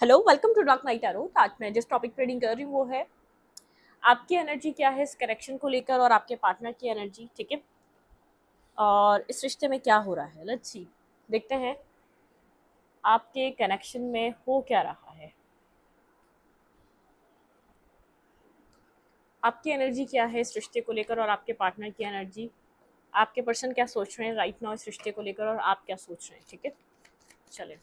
Hello welcome to dark night आरो आज मैं जिस टॉपिक पे रीडिंग कर रही हूँ, वो है आपकी एनर्जी क्या है इस कनेक्शन को लेकर और आपके पार्टनर की एनर्जी ठीक है? और इस रिश्ते में क्या हो रहा है? लेट्स सी देखते हैं, आपके कनेक्शन में हो क्या रहा है? आपकी एनर्जी क्या है इस रिश्ते को लेकर और आपके पार्टनर की एनर्जी आपके पर्सन क्या सोच रहे हैं राइट नाउ इस रिश्ते को लेकर और आप क्या सोच रहे हैं, ठीक है? चलें।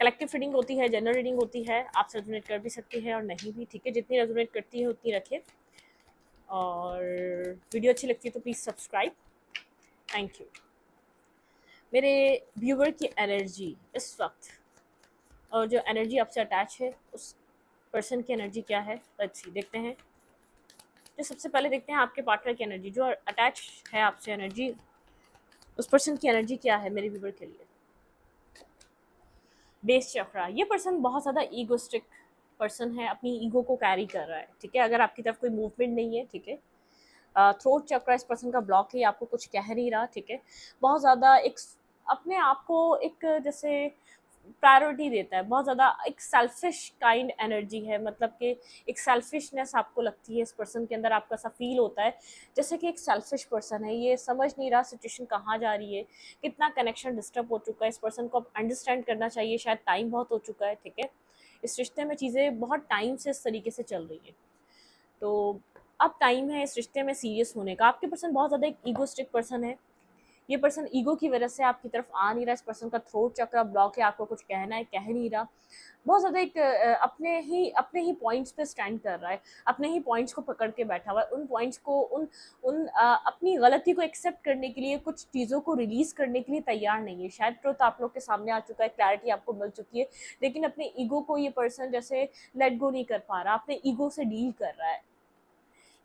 कलेक्टिव रीडिंग होती है जनरल रीडिंग होती है, आप रेजोनेट कर भी सकते हैं और नहीं भी, ठीक है? जितनी रेजोनेट करती है, उतनी रखें और वीडियो अच्छी लगती है तो प्लीज़ सब्सक्राइब थैंक यू मेरे व्यूवर की एनर्जी इस वक्त, और जो एनर्जी आपसे अटैच है, उस पर्सन की एनर्जी क्या है? सी देखते हैं। जो सबसे पहले देखते हैं आपके पार्टनर की एनर्जी जो अटैच है आपसे एनर्जी उस पर्सन की एनर्जी क्या है मेरे व्यूवर के लिए? बेस चक्रा ये पर्सन बहुत ज़्यादा ईगोस्टिक पर्सन है, अपनी ईगो को कैरी कर रहा है, ठीक है? अगर आपकी तरफ़ कोई मूवमेंट नहीं है, ठीक है? थ्रोट चक्रा इस पर्सन का ब्लॉक है आपको कुछ कह नहीं रहा, ठीक है? बहुत ज़्यादा एक अपने आप को एक जैसे प्रायोरिटी देता है। बहुत ज़्यादा एक सेल्फिश काइंड एनर्जी है मतलब कि एक सेल्फिशनेस आपको लगती है इस पर्सन के अंदर, आपका सा फील होता है, जैसे कि एक सेल्फिश पर्सन है। ये समझ नहीं रहा सिचुएशन कहाँ जा रही है, कितना कनेक्शन डिस्टर्ब हो चुका है। इस पर्सन को अंडरस्टैंड करना चाहिए, शायद टाइम बहुत हो चुका है, ठीक है? इस रिश्ते में चीज़ें बहुत टाइम से इस तरीके से चल रही है। तो अब टाइम है इस रिश्ते में सीरियस होने का। आपके पर्सन बहुत ज़्यादा एक ईगोस्टिक पर्सन है। ये पर्सन ईगो की वजह से आपकी तरफ़ आ नहीं रहा इस पर्सन का थ्रोट चक्र ब्लॉक है आपको कुछ कहना है कह नहीं रहा। बहुत ज़्यादा एक अपने ही अपने ही पॉइंट्स पे स्टैंड कर रहा है अपने ही पॉइंट्स को पकड़ के बैठा हुआ है उन पॉइंट्स को उन उन आ, अपनी गलती को एक्सेप्ट करने के लिए कुछ चीज़ों को रिलीज़ करने के लिए तैयार नहीं है। शायद ट्रुथ आप लोग के सामने आ चुका है क्लैरिटी आपको मिल चुकी है लेकिन अपने ईगो को ये पर्सन जैसे लेट गो नहीं कर पा रहा अपने ईगो से डील कर रहा है।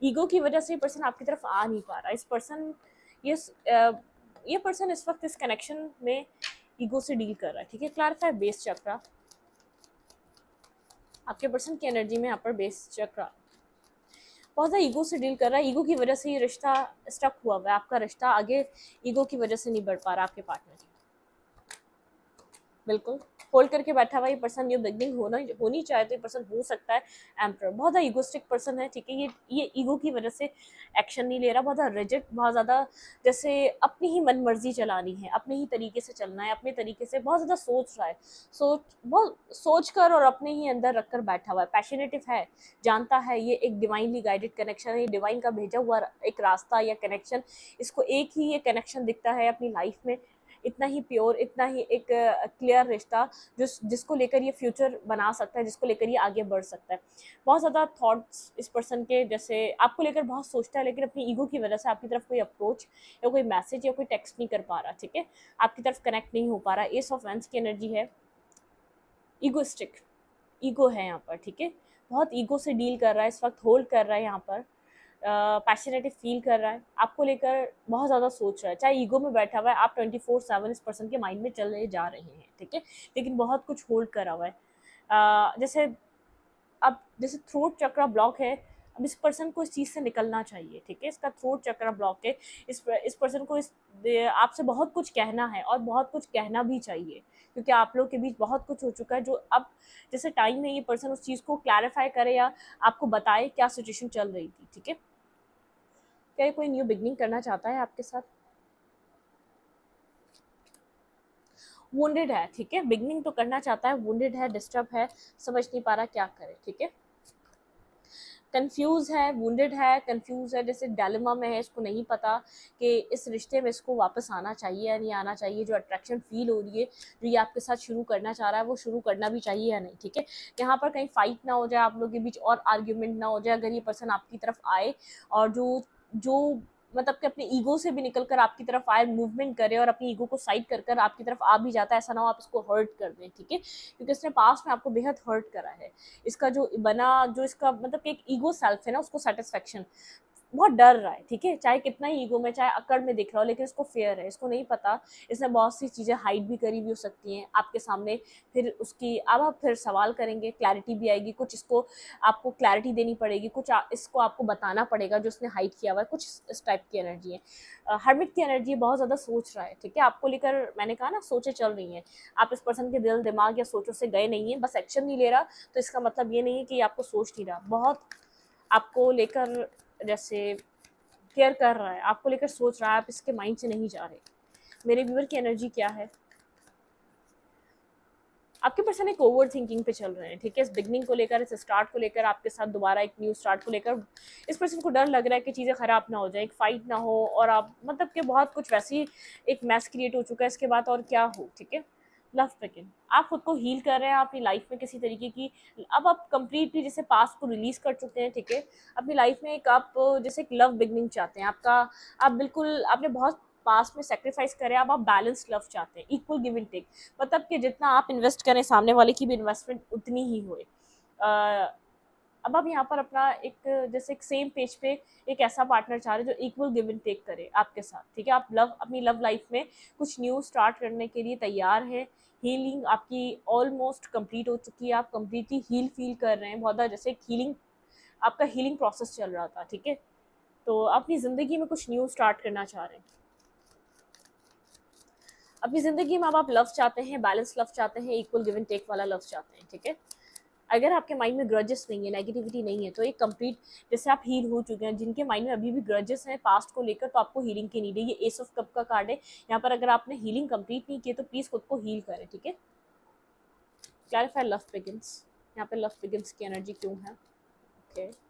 ईगो की वजह से ये पर्सन आपकी तरफ़ आ नहीं पा रहा। इस पर्सन ये ये पर्सन इस वक्त इस कनेक्शन में ईगो से डील कर रहा है, ठीक है? क्लारिफाई बेस चक्रा आपके पर्सन की एनर्जी में यहाँ पर बेस चक्रा बहुत ज़्यादा ईगो से डील कर रहा है ईगो की वजह से ये रिश्ता स्टक हुआ हुआ है, आपका रिश्ता आगे ईगो की वजह से नहीं बढ़ पा रहा आपके पार्टनर बिल्कुल। होल्ड करके बैठा हुआ ये पर्सन न्यू बिगनिंग होना, होनी चाहे तो ये पर्सन हो सकता है। एम्पर बहुत ज़्यादा ईगोस्टिक पर्सन है, ठीक है? ये ये ईगो की वजह से एक्शन नहीं ले रहा, बहुत ज़्यादा रिजिट बहुत ज़्यादा जैसे अपनी ही मन मर्ज़ी चलानी है, अपने ही तरीके से चलना है, अपने तरीके से बहुत ज़्यादा सोच रहा है। सोच, बहुत सोच कर और अपने ही अंदर रख कर बैठा हुआ है पैशनेटिव है, जानता है, ये एक डिवाइनली गाइडेड कनेक्शन है, ये डिवाइन का भेजा हुआ एक रास्ता या कनेक्शन इसको एक ही ये कनेक्शन दिखता है अपनी लाइफ में। इतना ही प्योर, इतना ही एक क्लियर रिश्ता जिस जिसको लेकर ये फ्यूचर बना सकता है, जिसको लेकर ये आगे बढ़ सकता है। बहुत ज़्यादा थॉट्स इस पर्सन के, जैसे आपको लेकर बहुत सोचता है, लेकिन अपनी ईगो की वजह से आपकी तरफ़ कोई अप्रोच या कोई मैसेज या कोई टेक्स्ट नहीं कर पा रहा, ठीक है? आपकी तरफ़ कनेक्ट नहीं हो पा रहा। एस ऑफ़ वेंस की एनर्जी है। ईगोस्टिक ईगो है यहाँ पर, ठीक है? बहुत ईगो से डील कर रहा है, इस वक्त होल्ड कर रहा है यहाँ पर। पैशनेटिव फील कर रहा है आपको लेकर बहुत ज़्यादा सोच रहा है। चाहे ईगो में बैठा हुआ है आप ट्वेंटी फोर सेवन इस पर्सन के माइंड में चल रहे जा रहे हैं ठीक है? लेकिन बहुत कुछ होल्ड करा हुआ है। uh, जैसे अब जैसे थ्रोट चक्रा ब्लॉक है अब इस पर्सन को इस चीज़ से निकलना चाहिए, ठीक है? इसका थ्रोट चक्र ब्लॉक है। इस इस पर्सन को इस आपसे बहुत कुछ कहना है और बहुत कुछ कहना भी चाहिए, क्योंकि आप लोग के बीच बहुत कुछ हो चुका है जो अब जैसे टाइम में ये पर्सन उस चीज़ को क्लैरिफाई करे या आपको बताए क्या सिचुएशन चल रही थी, ठीक है? क्या कोई न्यू बिगनिंग करना चाहता है आपके साथ? वुंडेड है, ठीक है? बिगनिंग तो करना चाहता है वुंडेड है डिस्टर्ब है, समझ नहीं पा रहा क्या करे, ठीक है? कंफ्यूज है वुंडेड है कंफ्यूज है, जैसे डेलिमा में है, इसको नहीं पता कि इस रिश्ते में इसको वापस आना चाहिए या नहीं आना चाहिए, जो अट्रैक्शन फील हो रही है, जो ये आपके साथ शुरू करना चाह रहा है, वो शुरू करना भी चाहिए या नहीं, ठीक है? यहाँ पर कहीं फाइट ना हो जाए, आप लोग के बीच और आर्ग्यूमेंट ना हो जाए, अगर ये पर्सन आपकी तरफ़ आए और जो जो मतलब कि अपने ईगो से भी निकल कर आपकी तरफ़ आए मूवमेंट करे और अपनी ईगो को साइड कर कर आपकी तरफ़ आ भी जाता है, ऐसा ना हो आप इसको हर्ट कर दें, ठीक है? क्योंकि इसने पास में आपको बेहद हर्ट करा है। इसका जो बना, जो इसका मतलब कि एक ईगो सेल्फ है ना, उसको सेटिस्फेक्शन बहुत डर रहा है ठीक है? चाहे कितना ही ईगो में चाहे अकड़ में दिख रहा हो लेकिन इसको फेयर है इसको नहीं पता। इसने बहुत सी चीज़ें हाइड भी करी भी हो सकती हैं आपके सामने। फिर उसकी अब आप फिर सवाल करेंगे क्लैरिटी भी आएगी कुछ इसको आपको क्लैरिटी देनी पड़ेगी कुछ आ, इसको आपको बताना पड़ेगा जो उसने हाइड किया हुआ है कुछ इस टाइप की एनर्जी है। हरमिट की एनर्जी बहुत ज़्यादा सोच रहा है ठीक है? आपको लेकर मैंने कहा ना सोचे चल रही हैं। आप इस पर्सन के दिल दिमाग या सोचों से गए नहीं हैं बस एक्शन नहीं ले रहा तो इसका मतलब ये नहीं है कि आपको सोच नहीं रहा। बहुत आपको लेकर जैसे केयर कर रहा है, आपको लेकर सोच रहा है, आप इसके माइंड से नहीं जा रहे। मेरे व्यूवर की एनर्जी क्या है? आपके पर्सन एक ओवर थिंकिंग पे चल रहे हैं, ठीक है? इस बिगनिंग को लेकर, इस स्टार्ट को लेकर, आपके साथ दोबारा एक न्यू स्टार्ट को लेकर, इस पर्सन को डर लग रहा है कि चीज़ें ख़राब ना हो जाए, एक फाइट ना हो, और आप मतलब कि बहुत कुछ वैसी एक मैस क्रिएट हो चुका है, इसके बाद और क्या हो, ठीक है? लव बिगिन आप खुद को हील कर रहे हैं अपनी लाइफ में किसी तरीके की। अब आप कंप्लीटली जैसे पास्ट को रिलीज़ कर चुके हैं, ठीक है? अपनी लाइफ में एक आप, जैसे एक लव बिगनिंग चाहते हैं। आपका, आप बिल्कुल, आपने बहुत पास में सेक्रीफाइस करें, अब आप बैलेंस लव चाहते हैं इक्वल गिव एंड टेक मतलब कि जितना आप इन्वेस्ट करें सामने वाले की भी इन्वेस्टमेंट उतनी ही होए। अब आप यहाँ पर अपना एक, जैसे एक सेम पेज पे एक ऐसा पार्टनर चाह रहे हैं जो इक्वल गिव एंड टेक करे आपके साथ, ठीक है? आप लव अपनी लव लाइफ में कुछ न्यू स्टार्ट करने के लिए तैयार है। हीलिंग आपकी ऑलमोस्ट कंप्लीट हो चुकी है। आप कम्प्लीटली हील फील कर रहे हैं। बहुत जैसे हीलिंग आपका हीलिंग प्रोसेस चल रहा था, ठीक है? तो अपनी ज़िंदगी में कुछ न्यू स्टार्ट करना चाह रहे हैं। अपनी ज़िंदगी में अब आप लव चाहते हैं बैलेंस लव चाहते हैं इक्वल गिव एंड टेक वाला लव चाहते हैं, ठीक है? अगर आपके माइंड में ग्रजेस नहीं है नेगेटिविटी नहीं है तो एक कंप्लीट जैसे आप हील हो चुके हैं, जिनके माइंड में अभी भी ग्रजेस हैं पास्ट को लेकर तो आपको हीलिंग की नीड है। ये एस ऑफ़ कप का कार्ड है। यहाँ पर अगर आपने हीलिंग कंप्लीट नहीं की तो प्लीज़ खुद को हील करें, ठीक है? क्लैरिफाई लव बिगिंस यहाँ पर लव बिगिंस की एनर्जी क्यों है? Okay okay.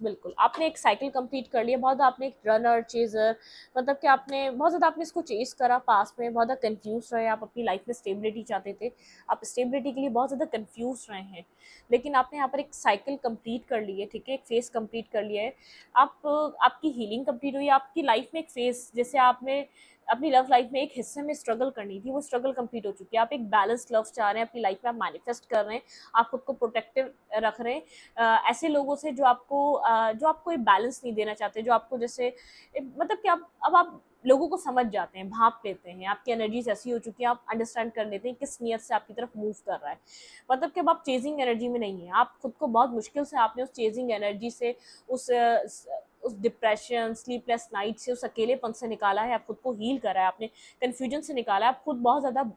बिल्कुल। आपने एक साइकिल कंप्लीट कर लिया बहुत आपने एक रनर चेजर मतलब कि आपने, बहुत ज़्यादा आपने इसको चेज करा पास में, बहुत ज़्यादा कन्फ्यूज़ रहे आप अपनी लाइफ में स्टेबिलिटी चाहते थे। आप स्टेबिलिटी के लिए बहुत ज़्यादा कन्फ्यूज़ रहे हैं। लेकिन आपने यहाँ पर एक साइकिल कंप्लीट कर ली है, ठीक है? एक फेस कंप्लीट कर लिया है। आप, आपकी हीलिंग कंप्लीट हुई, आपकी लाइफ में एक फेस जैसे आपने अपनी लव लाइफ में एक हिस्से में स्ट्रगल करनी थी, वो स्ट्रगल कंप्लीट हो चुकी है। आप एक बैलेंस लव चाह रहे हैं, अपनी लाइफ में आप मैनिफेस्ट कर रहे हैं, आप खुद को प्रोटेक्टिव रख रहे हैं। ऐसे लोगों से जो आपको जो आपको बैलेंस नहीं देना चाहते, जो आपको जैसे मतलब कि आप, अब आप लोगों को समझ जाते हैं, भाप लेते हैं, आपकी एनर्जीज ऐसी हो चुकी है, आप अंडरस्टैंड कर लेते हैं किस नियत से आपकी तरफ़ मूव कर रहा है। मतलब कि अब आप चेजिंग एनर्जी में नहीं है, आप खुद को बहुत मुश्किल से आपने उस चेजिंग एनर्जी से, उस उस डिप्रेशन स्लीपलेस नाइट से उस अकेलेपन से निकाला है, आप खुद को हील करा है, आपने कन्फ्यूज़न से निकाला है, आप खुद बहुत ज़्यादा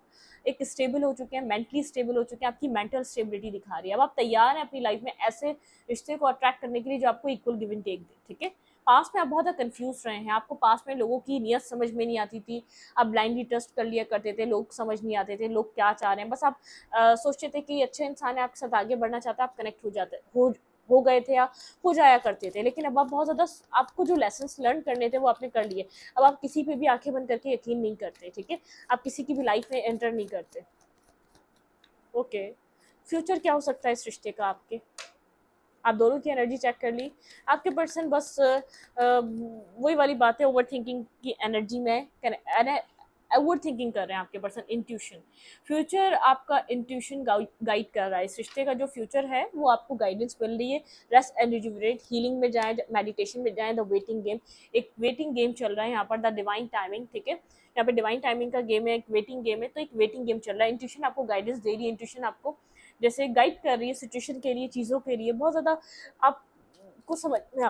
एक स्टेबल हो चुके हैं मेंटली स्टेबल हो चुके हैं, आपकी मेंटल स्टेबिलिटी दिखा रही है। अब आप तैयार हैं अपनी लाइफ में ऐसे रिश्ते को अट्रैक्ट करने के लिए जो आपको इक्वल गिवन टेक दे, ठीक है? पास में आप बहुत ज़्यादा कन्फ्यूज़ रहे हैं, आपको पास में लोगों की नीयत समझ में नहीं आती थी, आप ब्लाइंडली ट्रस्ट कर लिया करते थे, लोग समझ नहीं आते थे, लोग क्या चाह रहे हैं, बस आप सोचते थे कि अच्छे इंसान है, आपके साथ आगे बढ़ना चाहता है, आप कनेक्ट हो जाते, हो हो गए थे या हो जाया करते थे। लेकिन अब आप बहुत ज़्यादा आपको जो लेसन लर्न करने थे वो आपने कर लिए। अब आप किसी पर भी आँखें बंद करके यकीन नहीं करते, ठीक है? आप किसी की भी लाइफ में एंटर नहीं करते। ओके फ्यूचर क्या हो सकता है इस रिश्ते का आपके? आप दोनों की एनर्जी चेक कर ली। आपके पर्सन बस वही वाली बात है ओवर थिंकिंग की एनर्जी में ओवर थिंकिंग कर रहे हैं आपके पर्सन इंट्यूशन फ्यूचर आपका इंट्यूशन गाइड कर रहा है। इस रिश्ते का जो फ्यूचर है, वो आपको गाइडेंस मिल रही है। रेस्ट एंड रिजुवरेट हीलिंग में जाए मेडिटेशन में जाए द वेटिंग गेम एक वेटिंग गेम चल रहा है यहाँ पर द डिवाइन टाइमिंग ठीक है? यहाँ पे डिवाइन टाइमिंग का गेम है, एक वेटिंग गेम है तो एक वेटिंग गेम चल रहा है। इंट्यूशन आपको गाइडेंस दे रही है। इंट्यूशन आपको जैसे गाइड कर रही है सिचुएशन के लिए, चीज़ों के लिए, बहुत ज़्यादा आपको समझ में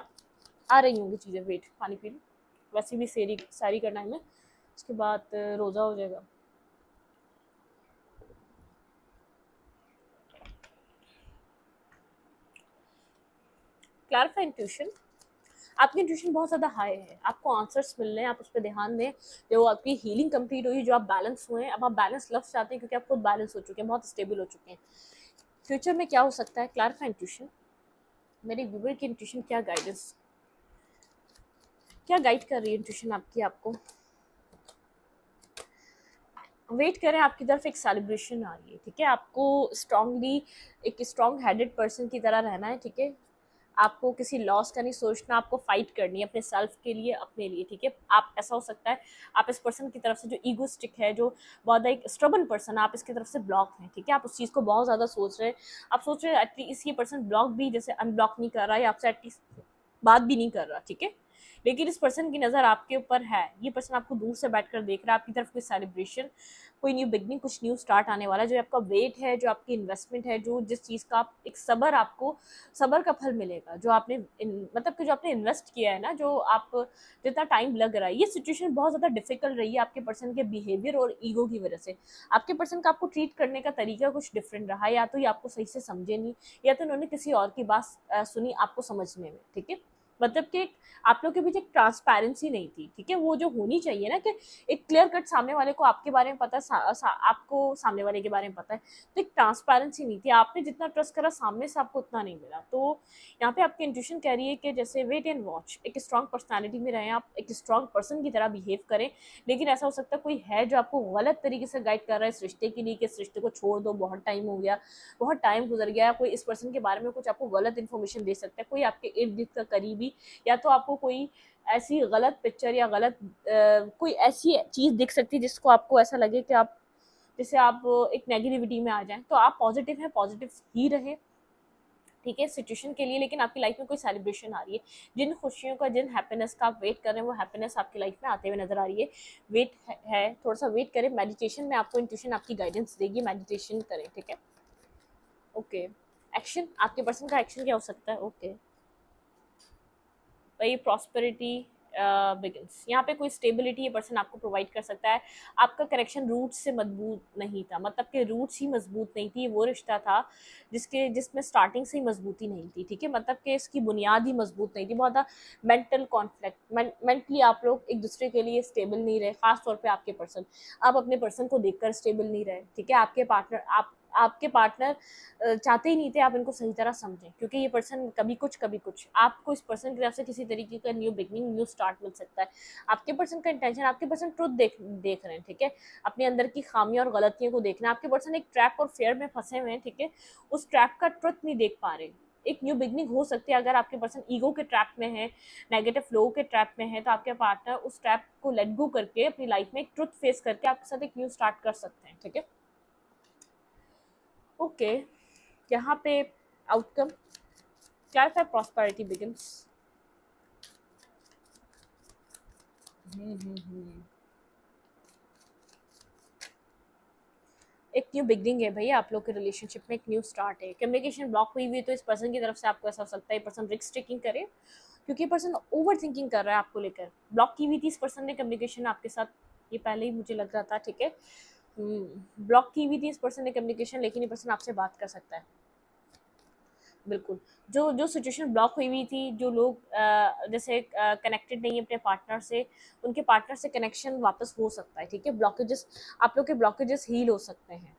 आ रही होंगी चीज़ें। वेट पानी पी लो। वैसे भी सेरी सारी करना है उसके बाद रोज़ा हो जाएगा। क्लैरिफाई इंट्यूशन आपकी इंट्यूशन बहुत ज़्यादा हाई है। आपको आंसर्स मिल रहे हैं, आप उस पर ध्यान दें। जो आपकी हीलिंग कंप्लीट हुई, जो आप बैलेंस हुए हैं, अब आप बैलेंस लफ्स चाहते हैं क्योंकि आप खुद बैलेंस हो चुके हैं, बहुत स्टेबल हो चुके हैं। फ्यूचर में क्या हो सकता है? क्लैरिफाई इंट्यूशन मेरे व्यूवर की इंट्यूशन क्या गाइडेंस क्या गाइड कर रही है इंट्यूशन आपकी, आपको? वेट करें, आपकी तरफ़ एक सेलिब्रेशन आ रही है, ठीक है? आपको स्ट्रांगली एक स्ट्रॉन्ग हेडेड पर्सन की तरह रहना है, ठीक है? आपको किसी लॉस का नहीं सोचना, आपको फाइट करनी है अपने सेल्फ के लिए, अपने लिए, ठीक है? आप, ऐसा हो सकता है, आप इस पर्सन की तरफ़ से जो ईगोस्टिक है, जो बहुत एक स्ट्रबन पर्सन है, आप इसकी तरफ़ से ब्लॉक हैं, ठीक है? आप उस चीज़ को बहुत ज़्यादा सोच रहे हैं। आप सोच रहे हैं एटलीस्ट ये पर्सन ब्लॉक भी, जैसे अनब्लॉक नहीं कर रहा है आपसे एटलीस्ट बात भी नहीं कर रहा, ठीक है? लेकिन इस पर्सन की नज़र आपके ऊपर है। ये पर्सन आपको दूर से बैठ कर देख रहा है, आपकी तरफ़ कोई सेलिब्रेशन कोई न्यू बिगनिंग कुछ न्यू स्टार्ट आने वाला है, जो आपका वेट है, जो आपकी इन्वेस्टमेंट है, जो जिस चीज़ का आप, एक सबर आपको, सबर का फल मिलेगा, जो आपने मतलब कि जो आपने इन्वेस्ट किया है ना, जो आप जितना टाइम लग रहा है, ये सिचुएशन बहुत ज़्यादा डिफ़िकल्ट रही है आपके पर्सन के बिहेवियर और ईगो की वजह से। आपके पर्सन का आपको ट्रीट करने का तरीका कुछ डिफरेंट रहा, या तो ये आपको सही से समझे नहीं, या तो उन्होंने किसी और की बात सुनी आपको समझने में, ठीक है? मतलब कि आप लोग के बीच एक ट्रांसपेरेंसी नहीं थी ठीक है? वो जो होनी चाहिए ना कि एक क्लियर कट सामने वाले को आपके बारे में पता है सा, सा, आपको सामने वाले के बारे में पता है तो एक ट्रांसपेरेंसी नहीं थी। आपने जितना ट्रस्ट करा सामने से आपको उतना नहीं मिला। तो यहाँ पे आपकी इंट्यूशन कह रही है कि जैसे वेट एंड वॉच एक स्ट्रॉन्ग पर्सनैलिटी में रहें आप एक स्ट्रॉन्ग पर्सन की तरह बिहेव करें लेकिन ऐसा हो सकता है कोई है जो आपको गलत तरीके से गाइड कर रहा है इस रिश्ते के लिए कि इस रिश्ते को छोड़ दो बहुत टाइम हो गया बहुत टाइम गुजर गया कोई इस पर्सन के बारे में कुछ आपको गलत इन्फॉर्मेशन दे सकता है कोई आपके इर्द गिर्द का करीबी या तो आपको कोई ऐसी गलत पिक्चर या गलत आ, कोई ऐसी चीज़ दिख सकती है जिसको आपको ऐसा लगे कि आप जैसे आप एक नेगेटिविटी में आ जाएँ। तो आप पॉजिटिव हैं पॉजिटिव ही रहे। ठीक है सिचुएशन के लिए लेकिन आपकी लाइफ में कोई सेलिब्रेशन आ रही है। जिन खुशियों का जिन हैप्पीनेस का आप वेट कर रहे हैं वो हैप्पीनेस आपकी लाइफ में आते हुए नज़र आ रही है। वेट है थोड़ा सा वेट करें। मेडिटेशन में आपको इंट्यूशन आपकी गाइडेंस देगी। मेडिटेशन करें ठीक है? ओके एक्शन आपके पर्सन का एक्शन क्या हो सकता है? Okay okay. भाई प्रॉस्पेरिटी बिगिनस यहाँ पे कोई स्टेबिलिटी ये पर्सन आपको प्रोवाइड कर सकता है। आपका करेक्शन रूट्स से मज़बूत नहीं था। मतलब कि रूट्स ही मज़बूत नहीं थी, वो रिश्ता था जिसके, जिसमें स्टार्टिंग से ही मजबूती नहीं थी, ठीक है? मतलब कि इसकी बुनियाद ही मज़बूत नहीं थी। बहुत मेंटल कॉन्फ्लिक्ट मेंटली आप लोग एक दूसरे के लिए स्टेबल नहीं रहे खास तौर पे आपके पर्सन आप अपने पर्सन को देखकर स्टेबल नहीं रहे, ठीक है? आपके पार्टनर आप आपके पार्टनर चाहते ही नहीं थे आप इनको सही तरह समझें, क्योंकि ये पर्सन कभी कुछ कभी कुछ। आपको इस पर्सन की तरफ़ से किसी तरीके का न्यू बिगनिंग न्यू स्टार्ट मिल सकता है। आपके पर्सन का इंटेंशन आपके पर्सन ट्रुथ देख देख रहे हैं, ठीक है? अपने अंदर की खामियाँ और गलतियों को देखना। आपके पर्सन एक ट्रैप और फेयर में फंसे हुए हैं, ठीक है? उस ट्रैप का ट्रुथ नहीं देख पा रहे। एक न्यू बिगनिंग हो सकती है अगर आपके पर्सन ईगो के ट्रैप में है नेगेटिव फ्लो के ट्रैप में है तो आपके पार्टनर उस ट्रैप को लेट गो करके अपनी लाइफ में एक ट्रुथ फेस करके आपके साथ एक न्यू स्टार्ट कर सकते हैं, ठीक है? ओके यहाँ पे आउटकम clarify prosperity begins. एक न्यू बिगनिंग है भैया आप लोग के रिलेशनशिप में एक न्यू स्टार्ट है। कम्युनिकेशन ब्लॉक हुई हुई है तो इस पर्सन की तरफ़ से आपको ऐसा हो सकता है पर्सन रिक्स टेकिंग करे क्योंकि पर्सन ओवर थिंकिंग कर रहा है आपको लेकर। ब्लॉक की हुई थी इस पर्सन ने कम्युनिकेशन आपके साथ ये पहले ही मुझे लग रहा था ठीक है? ब्लॉक की हुई थी इस पर्सन ने कम्युनिकेशन लेकिन ये पर्सन आपसे बात कर सकता है। बिल्कुल। जो जो सिचुएशन ब्लॉक हुई हुई थी, जो लोग जैसे कनेक्टेड नहीं है अपने पार्टनर से, उनके पार्टनर से कनेक्शन वापस हो सकता है, ठीक है? ब्लॉकेजेस आप लोग के ब्लॉकेजेस हील हो सकते हैं।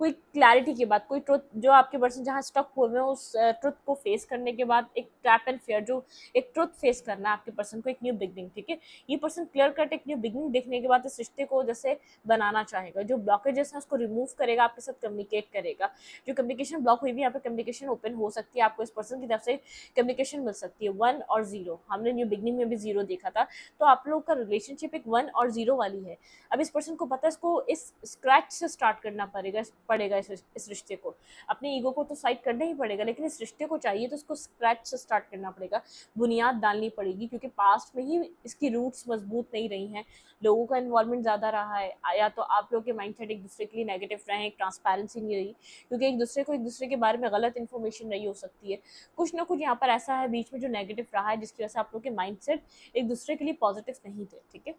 कोई क्लैरिटी के बाद कोई ट्रुथ जो आपके पर्सन जहाँ स्टक हुए हैं, उस ट्रुथ को फेस करने के बाद एक ट्रैप एंड फेयर जो एक ट्रुथ फेस करना है आपके पर्सन को एक न्यू बिगनिंग ठीक है? ये पर्सन क्लियर कट एक न्यू बिगनिंग देखने के बाद इस रिश्ते को जैसे बनाना चाहेगा, जो ब्लॉकेजेस हैं उसको रिमूव करेगा, आपके साथ कम्युनिकेट करेगा। जो कम्युनिकेशन ब्लॉक हुई भी यहाँ पर कम्युनिकेशन ओपन हो सकती है, आपको इस पर्सन की तरफ़ से कम्युनिकेशन मिल सकती है वन और ज़ीरो हमने न्यू बिगनिंग में भी ज़ीरो देखा था तो आप लोग का रिलेशनशिप एक वन और ज़ीरो वाली है। अब इस पर्सन को पता है, इसको इस स्क्रैच से स्टार्ट करना पड़ेगा पड़ेगा इस, इस रिश्ते को। अपने ईगो को तो साइड करना ही पड़ेगा लेकिन इस रिश्ते को चाहिए तो उसको स्क्रैच से स्टार्ट करना पड़ेगा। बुनियाद डालनी पड़ेगी क्योंकि पास्ट में ही इसकी रूट्स मज़बूत नहीं रही हैं। लोगों का इन्वॉल्वमेंट ज़्यादा रहा है या तो आप लोग के माइंड सेट एक दूसरे के लिए नेगेटिव रहे एक ट्रांसपेरेंसी नहीं रही क्योंकि एक दूसरे को एक दूसरे के बारे में गलत इन्फॉर्मेशन नहीं हो सकती है। कुछ ना कुछ यहाँ पर ऐसा है बीच में जो नेगेटिव रहा है जिसकी वजह से आप लोग के माइंड एक दूसरे के लिए पॉजिटिव नहीं थे ठीक है?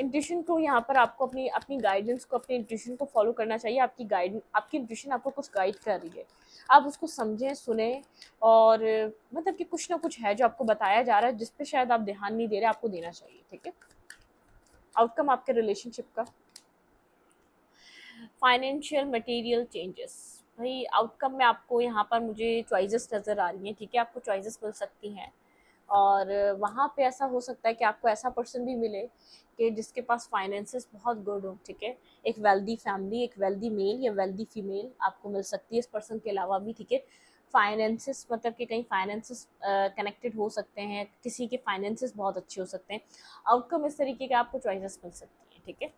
इंट्यूशन को यहाँ पर आपको अपनी अपनी गाइडेंस को, अपने इंट्यूशन को फॉलो करना चाहिए। आपकी गाइड आपकी इंट्यूशन आपको कुछ गाइड कर रही है। आप उसको समझें, सुने और मतलब कि कुछ ना कुछ है जो आपको बताया जा रहा है, जिस पे शायद आप ध्यान नहीं दे रहे, आपको देना चाहिए, ठीक है? आउटकम आपके रिलेशनशिप का। फाइनेंशियल मटेरियल चेंजेस भाई आउटकम में आपको यहाँ पर मुझे चॉइसेस नज़र आ रही हैं, ठीक है? आपको चॉइसेस मिल सकती हैं। और वहाँ पे ऐसा हो सकता है कि आपको ऐसा पर्सन भी मिले कि जिसके पास फाइनेंसेस बहुत गुड हो, ठीक है? एक वेल्दी फैमिली एक वेल्दी मेल या वेल्दी फीमेल आपको मिल सकती है इस पर्सन के अलावा भी, ठीक है? फाइनेंसेस मतलब कि कहीं फाइनेंसेस कनेक्टेड हो सकते हैं, किसी के फाइनेंसेस बहुत अच्छे हो सकते हैं। आउटकम इस तरीके के आपको चॉइसेस मिल सकती हैं, ठीक है?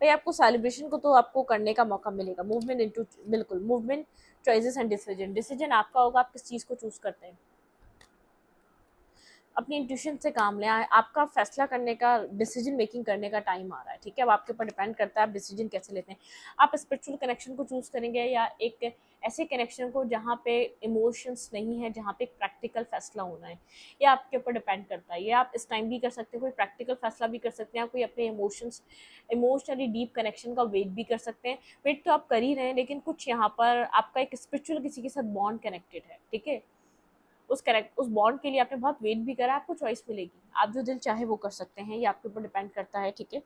भाई आपको सेलिब्रेशन को तो आपको करने का मौका मिलेगा। मूवमेंट इनटू बिल्कुल movement choices and decision decision आपका होगा आप किस चीज़ को चूज़ करते हैं। अपनी इंट्यूशन से काम लें आपका फैसला करने का डिसीज़न मेकिंग करने का टाइम आ रहा है, ठीक है? अब आपके ऊपर डिपेंड करता है आप डिसीज़न कैसे लेते हैं। आप स्पिरिचुअल कनेक्शन को चूज़ करेंगे या एक ऐसे कनेक्शन को जहाँ पे इमोशंस नहीं है, जहाँ पे एक प्रैक्टिकल फैसला होना है, ये आपके ऊपर डिपेंड करता है। ये आप इस टाइम भी कर सकते हैं, कोई प्रैक्टिकल फैसला भी कर सकते हैं कोई अपने इमोशंस इमोशनली डीप कनेक्शन का वेट भी कर सकते हैं। वेट तो आप कर ही रहे हैं, लेकिन कुछ यहाँ पर आपका एक स्पिरिचुअल किसी के साथ बॉन्ड कनेक्टेड है, ठीक है? उस करेक्ट, उस बॉन्ड के लिए आपने बहुत वेट भी करा, आपको चॉइस मिलेगी। आप जो दिल चाहे वो कर सकते हैं, ये आपके ऊपर डिपेंड करता है, ठीक है?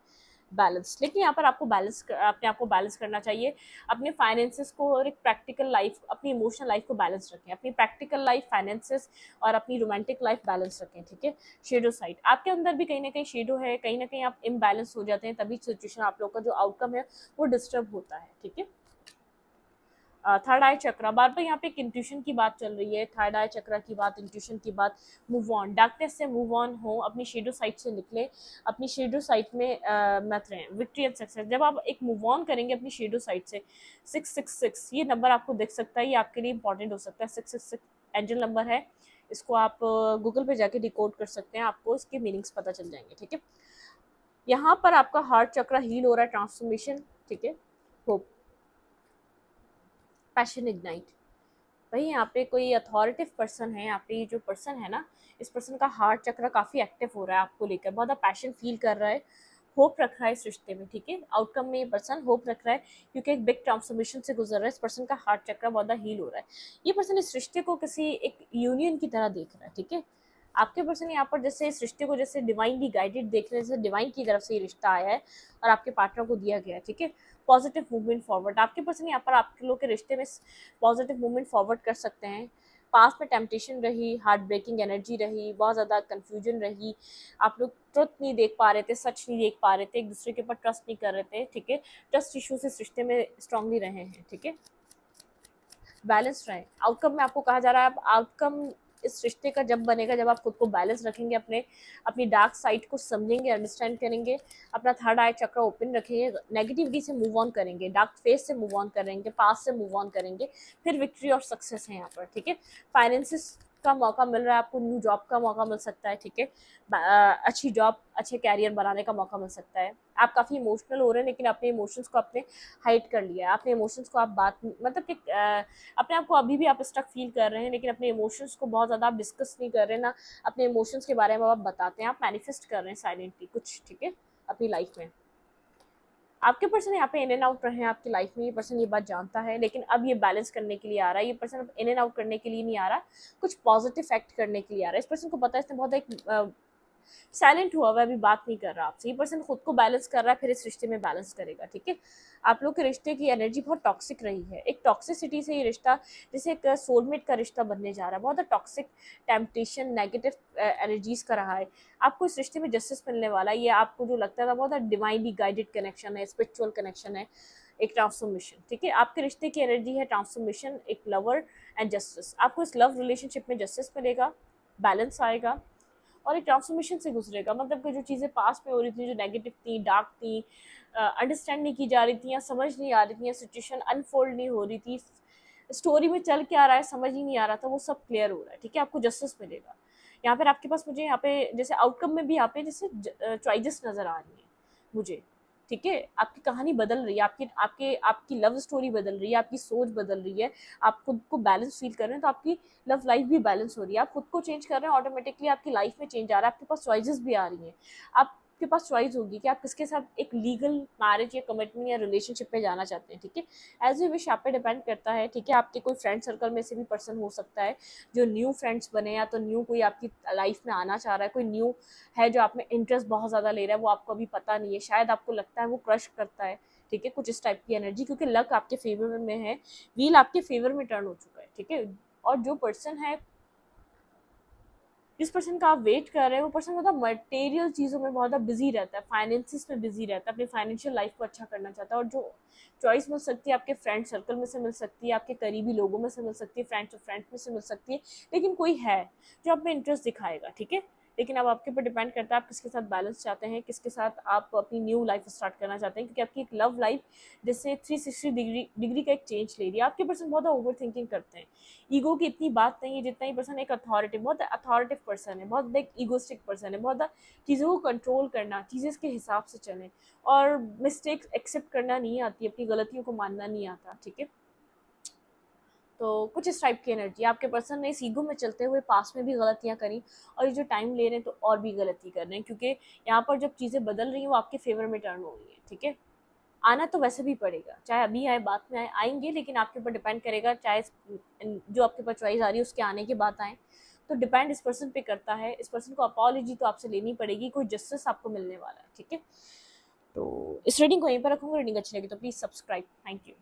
बैलेंस लेकिन यहाँ पर आपको बैलेंस अपने आपको बैलेंस करना चाहिए। अपने फाइनेंसेस को और एक प्रैक्टिकल लाइफ अपनी इमोशनल लाइफ को बैलेंस रखें। अपनी प्रैक्टिकल लाइफ फाइनेंसेस और अपनी रोमांटिक लाइफ बैलेंस रखें, ठीक है? शेडो साइड आपके अंदर भी कहीं ना कहीं शेडो है, कहीं ना कहीं आप इम्बैलेंस हो जाते हैं, तभी सिचुएशन आप लोग का जो आउटकम है, वो डिस्टर्ब होता है, ठीक है? थर्ड आई चक्रा बार बार यहाँ पे एक इंट्यूशन की बात चल रही है थर्ड आई चक्रा की बात इंट्यूशन की बात मूव ऑन डार्कनेस से मूव ऑन हो, अपनी शेडो साइट से निकले, अपनी शेडो साइट में मत रहें विक्ट्री एंड सक्सेस जब आप एक मूव ऑन करेंगे अपनी शेडो साइट से सिक्स सिक्स सिक्स ये नंबर आपको दिख सकता है, ये आपके लिए इंपॉर्टेंट हो सकता है six six six angel number है, इसको आप गूगल पे जाके डिकोड कर सकते हैं, आपको इसके मीनिंग्स पता चल जाएँगे, ठीक है? यहाँ पर आपका हार्ट चक्रा हील हो रहा है ट्रांसफॉर्मेशन ठीक है? होप पैशन इग्नाइट भाई, यहाँ पे कोई अथॉरिटिव पर्सन है, यहाँ पे जो पर्सन है ना, इस पर्सन का हार्ट चक्र काफ़ी एक्टिव हो रहा है आपको लेकर। बहुत पैशन फील कर रहा है। होप रख रहा है इस रिश्ते में, ठीक है? आउटकम में ये पर्सन होप रख रहा है, क्योंकि एक बिग ट्रांसफॉर्मेशन से गुजर रहा है। इस पर्सन का हार्ट चक्र बहुत हील हो रहा है। ये पर्सन इस रिश्ते को किसी एक यूनियन की तरह देख रहा है, ठीक है? आपके पर्सन यहाँ पर जैसे इस रिश्ते को जैसे डिवाइनली गाइडेड देख रहे हैं, जैसे डिवाइन की तरफ़ से ये रिश्ता आया है और आपके पार्टनर को दिया गया है, ठीक है? पॉजिटिव मूवमेंट फॉरवर्ड आपके पर्सन यहाँ पर आपके लोग के रिश्ते में पॉजिटिव मूवमेंट फॉरवर्ड कर सकते हैं। पास में टेम्पटेशन रही हार्ट ब्रेकिंग एनर्जी रही, बहुत ज़्यादा कन्फ्यूज़न रही। आप लोग ट्रुथ नहीं देख पा रहे थे, सच नहीं देख पा रहे थे, एक दूसरे के ऊपर ट्रस्ट नहीं कर रहे थे, ठीक है? ट्रस्ट इशूज इस रिश्ते में स्ट्रांगली रहे हैं, ठीक है? बैलेंस रहे। आउटकम में आपको कहा जा रहा है आप आउटकम इस रिश्ते का जब बनेगा, जब आप खुद को बैलेंस रखेंगे, अपने, अपनी डार्क साइड को समझेंगे अंडरस्टैंड करेंगे, अपना थर्ड आई चक्र ओपन रखेंगे नेगेटिविटी से मूव ऑन करेंगे डार्क फेस से मूव ऑन करेंगे पास से मूव ऑन करेंगे, फिर विक्ट्री और सक्सेस है यहाँ पर, ठीक है? फाइनेंसिस का मौका मिल रहा है, आपको न्यू जॉब का मौका मिल सकता है, ठीक है? अच्छी जॉब अच्छे कैरियर बनाने का मौका मिल सकता है। आप काफ़ी इमोशनल हो रहे हैं, लेकिन अपने इमोशंस को अपने हाइड कर लिया है। अपने इमोशंस को आप बात मतलब कि अपने आप को अभी भी आप स्टक फील कर रहे हैं, लेकिन अपने इमोशंस को बहुत ज़्यादा आप डिस्कस नहीं कर रहे हैं ना, अपने इमोशंस के बारे में आप बताते हैं, आप मैनिफेस्ट कर रहे हैं साइलेंटली कुछ, ठीक है? अपनी लाइफ में। आपके पर्सन यहाँ पे इन एंड आउट रहे हैं, आपकी लाइफ में ये पर्सन ये बात जानता है, लेकिन अब ये बैलेंस करने के लिए आ रहा है, ये पर्सन अब इन एंड आउट करने के लिए नहीं आ रहा, कुछ पॉजिटिव फैक्ट करने के लिए आ रहा है। इस पर्सन को पता है, इसने बहुत एक साइलेंट हुआ हुआ है अभी बात नहीं कर रहा आपसे। ये पर्सन खुद को बैलेंस कर रहा है, फिर इस रिश्ते में बैलेंस करेगा, ठीक है? आप लोग के रिश्ते की एनर्जी बहुत टॉक्सिक रही है। एक टॉक्सिसिटी से ये रिश्ता, जैसे एक सोलमेट का रिश्ता बनने जा रहा है। बहुत टॉक्सिक टेम्पटेशन नेगेटिव एनर्जीज का रहा है। आपको इस रिश्ते में जस्टिस मिलने वाला है। ये आपको जो लगता था, बहुत डिवाइनली गाइडेड कनेक्शन है स्पिरिचुअल कनेक्शन है, एक ट्रांसफॉर्मेशन ठीक है? आपके रिश्ते की एनर्जी है ट्रांसफॉर्मेशन एक लवर एंड जस्टिस आपको इस लव रिलेशनशिप में जस्टिस मिलेगा बैलेंस आएगा। और एक ट्रांसफॉर्मेशन से गुजरेगा। मतलब कि जो चीज़ें पास में हो रही थी, जो नेगेटिव थी डार्क थी अंडरस्टैंड नहीं की जा रही थी या समझ नहीं आ रही थी या सिचुएशन अनफोल्ड नहीं हो रही थी स्टोरी में चल के आ रहा है, समझ ही नहीं आ रहा था, वो सब क्लियर हो रहा है, ठीक है? आपको जस्टिस मिलेगा। यहाँ पर आपके पास मुझे यहाँ पे, जैसे आउटकम में भी यहाँ पे जैसे चॉइजेस नज़र आ रही हैं, मुझे। ठीक है? आपकी कहानी बदल रही है, आपकी, आपके, आपकी लव स्टोरी बदल रही है, आपकी सोच बदल रही है, आप खुद को बैलेंस फील कर रहे हैं तो आपकी लव लाइफ भी बैलेंस हो रही है। आप खुद को चेंज कर रहे हैं ऑटोमेटिकली आपकी लाइफ में चेंज आ रहा है, आपके पास चॉइसेस भी आ रही हैं। आप आपके पास चॉइस होगी कि आप किसके साथ एक लीगल मैरिज या कमिटमेंट या रिलेशनशिप में जाना चाहते हैं, ठीक है? एज ए विश आप पे डिपेंड करता है, ठीक है? आपके कोई फ्रेंड सर्कल में से भी पर्सन हो सकता है, जो न्यू फ्रेंड्स बने या तो न्यू कोई आपकी लाइफ में आना चाह रहा है, कोई न्यू है जो आप में इंटरेस्ट बहुत ज़्यादा ले रहा है, वो आपको अभी पता नहीं है। शायद आपको लगता है वो क्रश करता है, ठीक है? कुछ इस टाइप की एनर्जी क्योंकि लक आपके फेवर में है व्हील आपके फेवर में टर्न हो चुका है, ठीक है? और जो पर्सन है जिस पर्सन का आप वेट कर रहे हैं, वो पर्सन बहुत मटेरियल चीज़ों में बहुत बिज़ी रहता है फाइनेंसिस में बिज़ी रहता है, अपनी फाइनेंशियल लाइफ को अच्छा करना चाहता है और जो चॉइस मिल सकती है, आपके फ्रेंड सर्कल में से मिल सकती है, आपके करीबी लोगों में से मिल सकती है फ्रेंड्स और फ्रेंड्स में से मिल सकती है, लेकिन कोई है जो आप में इंटरेस्ट दिखाएगा, ठीक है? लेकिन अब आपके ऊपर डिपेंड करता है आप किसके साथ बैलेंस चाहते हैं, किसके साथ आप अपनी न्यू लाइफ स्टार्ट करना चाहते हैं, क्योंकि आपकी एक लव लाइफ जैसे थ्री सिक्सटी डिग्री डिग्री का एक चेंज ले रही है। आपके पर्सन बहुत ओवर थिंकिंग करते हैं। ईगो की इतनी बात नहीं है जितना ही पर्सन एक अथॉरिटी बहुत अथॉरिटिव पर्सन है, बहुत एक ईगोस्टिक पर्सन है, बहुत चीज़ों को कंट्रोल करना, चीज़ें के हिसाब से चलें। और मिस्टेक एक्सेप्ट करना नहीं आती, अपनी गलतियों को मानना नहीं आता, ठीक है? तो कुछ इस टाइप की एनर्जी आपके पर्सन ने इस ईगो में चलते हुए पास में भी गलतियाँ करी और ये जो टाइम ले रहे हैं तो और भी गलती कर रहे हैं क्योंकि यहाँ पर जब चीज़ें बदल रही हैं वो आपके फेवर में टर्न हो रही है, ठीक है? आना तो वैसे भी पड़ेगा। चाहे अभी आए बात में आए, आएँगे लेकिन आपके ऊपर डिपेंड करेगा, चाहे जो आपके ऊपर चॉइस आ रही है उसके आने के बाद आए। तो डिपेंड इस पर्सन पे करता है। इस पर्सन को अपॉलोजी तो आपसे लेनी पड़ेगी, कोई जस्टिस आपको मिलने वाला है, ठीक है? तो इस रीडिंग को यहीं पर रखूँगा। रीडिंग अच्छी लगी तो प्लीज़ सब्सक्राइब थैंक यू